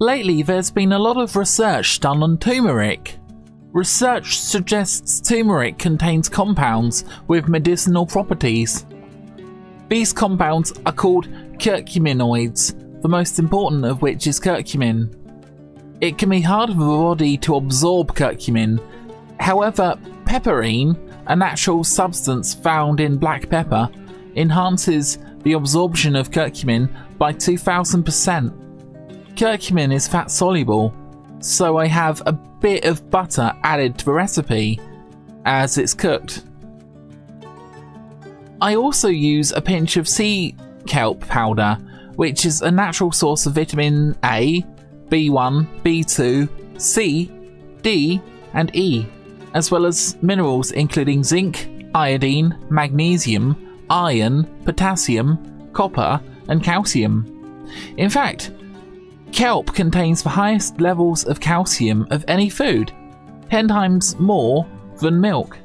Lately, there's been a lot of research done on turmeric. Research suggests turmeric contains compounds with medicinal properties. These compounds are called curcuminoids, the most important of which is curcumin. It can be hard for the body to absorb curcumin. However, piperine, a natural substance found in black pepper, enhances the absorption of curcumin by 2000%. Curcumin is fat soluble, so I have a bit of butter added to the recipe as it's cooked. I also use a pinch of sea kelp powder, which is a natural source of vitamin A, B1, B2, C, D, and E, as well as minerals including zinc, iodine, magnesium, iron, potassium, copper, and calcium. In fact, Kelp contains the highest levels of calcium of any food, 10 times more than milk.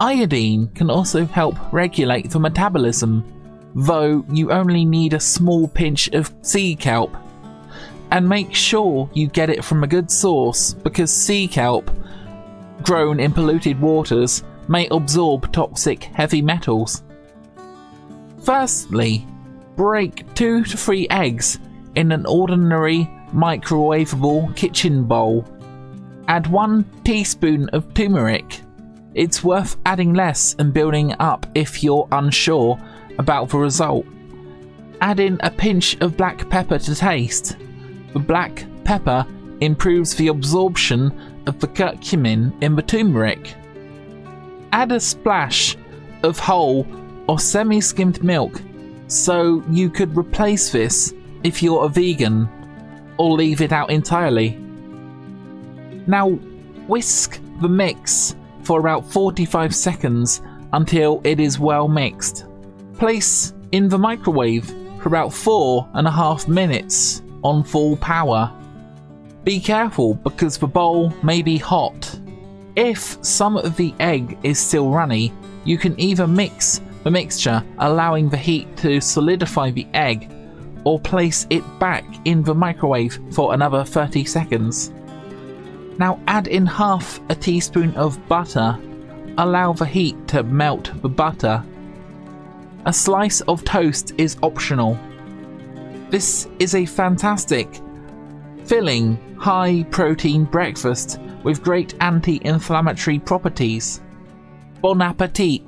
Iodine can also help regulate the metabolism, though you only need a small pinch of sea kelp. And make sure you get it from a good source because sea kelp, grown in polluted waters, may absorb toxic heavy metals. Firstly, break 2 to 3 eggs in an ordinary microwavable kitchen bowl. Add 1 teaspoon of turmeric. It's worth adding less and building up if you're unsure about the result. Add in a pinch of black pepper to taste. The black pepper improves the absorption of the curcumin in the turmeric. Add a splash of whole or semi-skimmed milk so you could replace this if you're a vegan, or leave it out entirely. Now, whisk the mix for about 45 seconds until it is well mixed. Place in the microwave for about four and a half minutes on full power. Be careful because the bowl may be hot. If some of the egg is still runny, you can either mix the mixture, allowing the heat to solidify the egg or place it back in the microwave for another 30 seconds. Now add in half a teaspoon of butter. Allow the heat to melt the butter. A slice of toast is optional. This is a fantastic, filling, high protein breakfast with great anti inflammatory properties. Bon appetit!